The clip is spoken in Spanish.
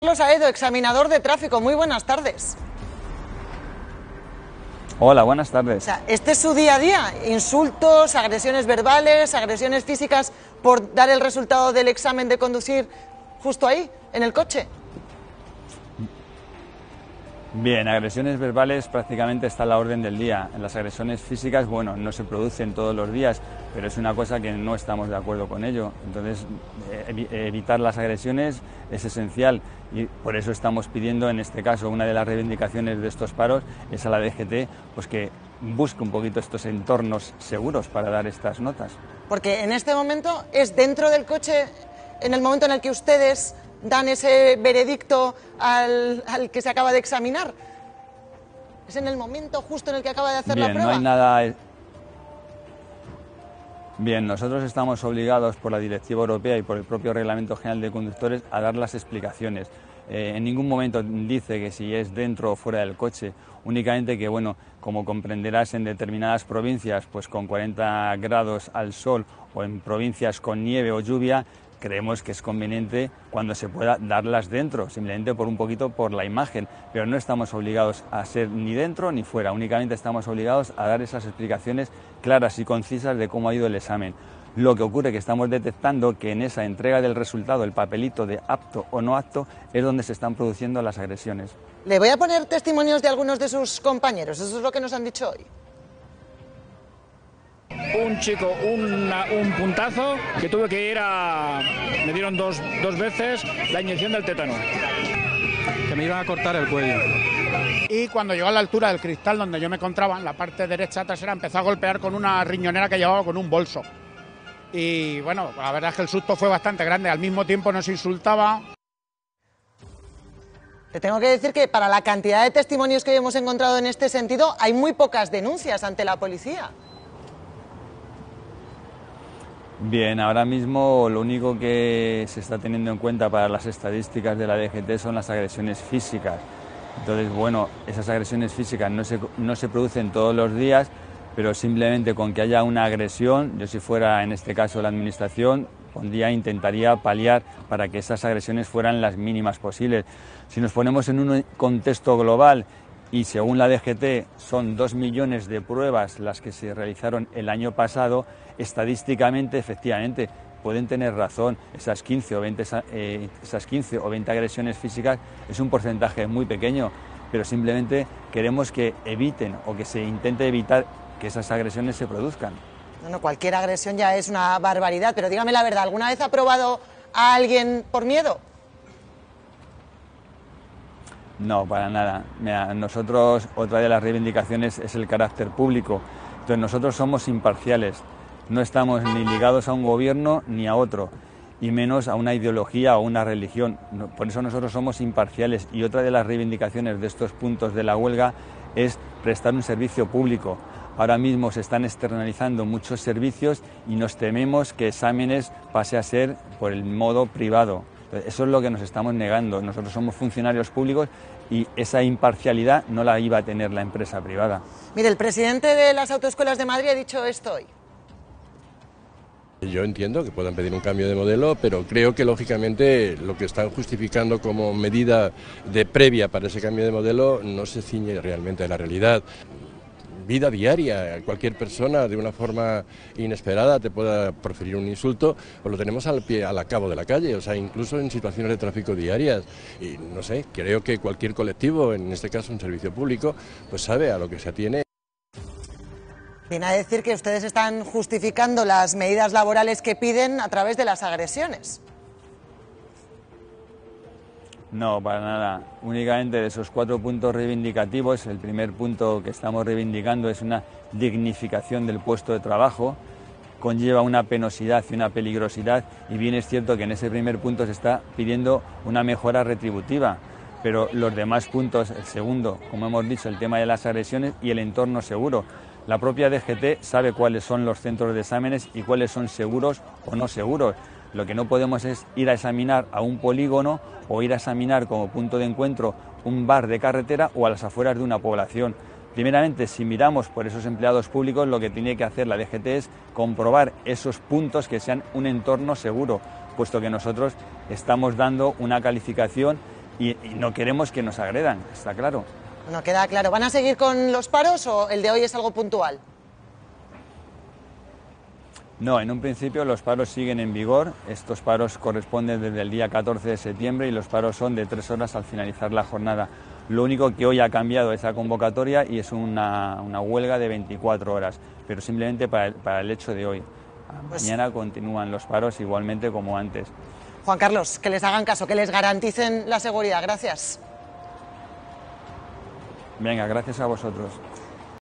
Carlos Aedo, examinador de tráfico. Muy buenas tardes. Hola, buenas tardes. O sea, este es su día a día. Insultos, agresiones verbales, agresiones físicas por dar el resultado del examen de conducir justo ahí, en el coche. Bien, agresiones verbales prácticamente está a la orden del día. Las agresiones físicas, bueno, no se producen todos los días, pero es una cosa que no estamos de acuerdo con ello. Entonces, eh, evitar las agresiones es esencial y por eso estamos pidiendo, en este caso, una de las reivindicaciones de estos paros es a la DGT, pues que busque un poquito estos entornos seguros para dar estas notas. Porque en este momento es dentro del coche, en el momento en el que ustedes dan ese veredicto al, que se acaba de examinar. Es en el momento justo en el que acaba de hacer la prueba. No hay nada. Bien, nosotros estamos obligados por la Directiva Europea y por el propio Reglamento General de Conductores a dar las explicaciones. Eh, en ningún momento dice que si es dentro o fuera del coche, únicamente que, bueno, como comprenderás, en determinadas provincias, pues con 40 grados al sol o en provincias con nieve o lluvia, creemos que es conveniente cuando se pueda darlas dentro, simplemente por un poquito por la imagen, pero no estamos obligados a ser ni dentro ni fuera, únicamente estamos obligados a dar esas explicaciones claras y concisas de cómo ha ido el examen. Lo que ocurre que estamos detectando que en esa entrega del resultado, el papelito de apto o no apto, es donde se están produciendo las agresiones. Le voy a poner testimonios de algunos de sus compañeros, eso es lo que nos han dicho hoy un chico un puntazo que tuve que ir a... Me dieron dos, dos veces la inyección del tétano. Que me iban a cortar el cuello. Y cuando llegó a la altura del cristal donde yo me encontraba, en la parte derecha trasera, empezó a golpear con una riñonera que llevaba con un bolso. Y bueno, la verdad es que el susto fue bastante grande. Al mismo tiempo nos insultaba. Te tengo que decir que para la cantidad de testimonios que hemos encontrado en este sentido, hay muy pocas denuncias ante la policía. Bien, ahora mismo lo único que se está teniendo en cuenta para las estadísticas de la DGT son las agresiones físicas. Entonces, bueno, esas agresiones físicas no se, no se producen todos los días, pero simplemente con que haya una agresión, yo si fuera en este caso la Administración, día intentaría paliar para que esas agresiones fueran las mínimas posibles. Si nos ponemos en un contexto global y según la DGT son dos millones de pruebas las que se realizaron el año pasado, estadísticamente, efectivamente, pueden tener razón, esas 15 o 20, eh, esas 15 o 20 agresiones físicas es un porcentaje muy pequeño, pero simplemente queremos que eviten o que se intente evitar que esas agresiones se produzcan. No, cualquier agresión ya es una barbaridad, pero dígame la verdad, ¿alguna vez ha probado a alguien por miedo? No, para nada. nosotros, otra de las reivindicaciones es el carácter público. Entonces, nosotros somos imparciales. No estamos ni ligados a un gobierno ni a otro, y menos a una ideología o una religión. Por eso nosotros somos imparciales. Y otra de las reivindicaciones de estos puntos de la huelga es prestar un servicio público. Ahora mismo se están externalizando muchos servicios y nos tememos que exámenes pase a ser por el modo privado. Eso es lo que nos estamos negando. Nosotros somos funcionarios públicos y esa imparcialidad no la iba a tener la empresa privada. Mire, el presidente de las autoescuelas de Madrid ha dicho esto hoy. Yo entiendo que puedan pedir un cambio de modelo, pero creo que lógicamente lo que están justificando como medida de previa para ese cambio de modelo no se ciñe realmente a la realidad vida diaria. Cualquier persona de una forma inesperada te pueda proferir un insulto, pues lo tenemos al pie, al cabo de la calle, o sea, incluso en situaciones de tráfico diarias. Y no sé, creo que cualquier colectivo, en este caso un servicio público, pues sabe a lo que se atiene. Viene a decir que ustedes están justificando las medidas laborales que piden a través de las agresiones. No, para nada. Únicamente de esos cuatro puntos reivindicativos, el primer punto que estamos reivindicando es una dignificación del puesto de trabajo, conlleva una penosidad y una peligrosidad y bien es cierto que en ese primer punto se está pidiendo una mejora retributiva, pero los demás puntos, el segundo, como hemos dicho, el tema de las agresiones y el entorno seguro. La propia DGT sabe cuáles son los centros de exámenes y cuáles son seguros o no seguros. Lo que no podemos es ir a examinar a un polígono o ir a examinar como punto de encuentro un bar de carretera o a las afueras de una población. Primeramente, si miramos por esos empleados públicos, lo que tiene que hacer la DGT es comprobar esos puntos que sean un entorno seguro, puesto que nosotros estamos dando una calificación y, no queremos que nos agredan, está claro. No queda claro. ¿Van a seguir con los paros o el de hoy es algo puntual? No, en un principio los paros siguen en vigor. Estos paros corresponden desde el día 14 de septiembre y los paros son de tres horas al finalizar la jornada. Lo único que hoy ha cambiado esa convocatoria y es una, una huelga de 24 horas, pero simplemente para el, para el hecho de hoy. Pues- Mañana continúan los paros igualmente como antes. Juan Carlos, que les hagan caso, que les garanticen la seguridad. Gracias. Venga, gracias a vosotros.